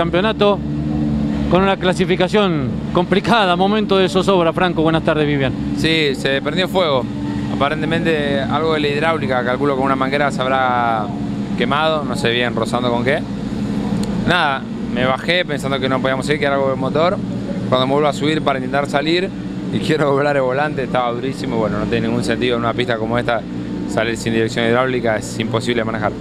Campeonato con una clasificación complicada, momento de zozobra. Franco, buenas tardes, Vivian. Sí, se prendió fuego. Aparentemente algo de la hidráulica, calculo con una manguera se habrá quemado, no sé bien rozando con qué. Nada, me bajé pensando que no podíamos seguir, que era algo del motor. Cuando me vuelvo a subir para intentar salir y quiero doblar el volante, estaba durísimo. Bueno, no tiene ningún sentido en una pista como esta salir sin dirección hidráulica, es imposible manejar.